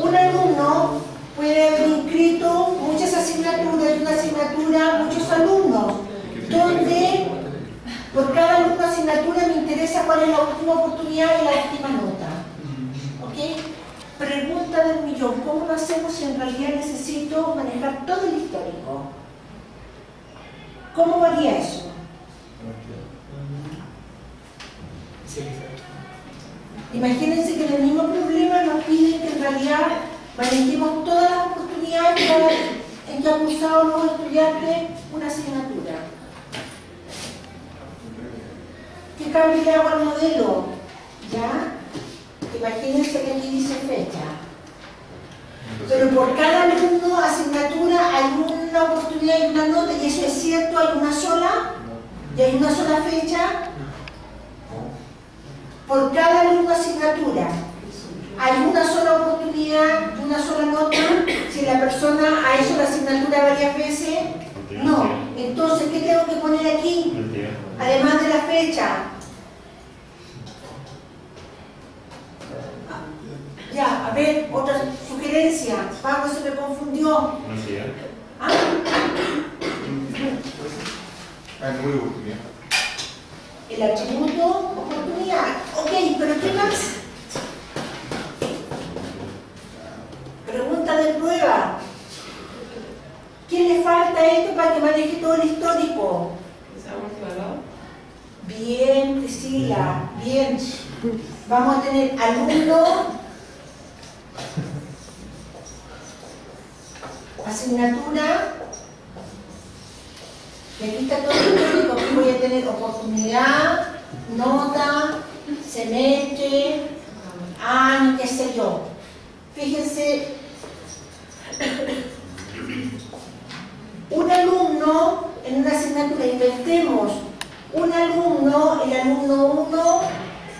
Un alumno puede haber inscrito muchas asignaturas y una asignatura, muchos alumnos, donde por cada alumno asignatura me interesa cuál es la última oportunidad y la última nota. ¿Ok? Pregunta del millón, ¿cómo lo hacemos si en realidad necesito manejar todo el histórico? ¿Cómo varía eso? Imagínense que en el mismo problema nos piden que en realidad manejemos todas las oportunidades en que han cursado los estudiantes una asignatura. ¿Qué cambio le hago al modelo? ¿Ya? Imagínense que aquí dice fecha. Pero por cada alumno, asignatura, hay una oportunidad y una nota, y eso es cierto, hay una sola, y hay una sola fecha. Por cada alumno, asignatura, hay una sola oportunidad, una sola nota. Si la persona ha hecho la asignatura varias veces, no. Entonces, ¿qué tengo que poner aquí? Además de la fecha. Ya, a ver, otra sugerencia. Pablo se me confundió. ¿Ah? Ah. El atributo, oportunidad. Ok, pero ¿qué más? Prueba. ¿Qué le falta a esto para que maneje todo el histórico? Bien, Priscila, bien. Vamos a tener alumno, asignatura, y aquí está todo el histórico, aquí voy a tener oportunidad, nota, semestre, año, qué sé yo. Fíjense, un alumno en una asignatura, inventemos un alumno, el alumno 1,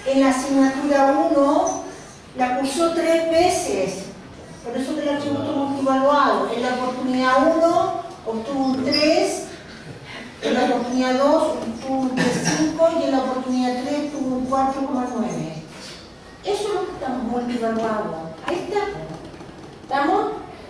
en la asignatura 1, la cursó tres veces. Por eso que el atributo multivaluado. En la oportunidad 1 obtuvo un 3, en la oportunidad 2 obtuvo un 3,5 y en la oportunidad 3 tuvo un 4,9. Eso es lo que estamos multivaluando. Ahí está. ¿Estamos?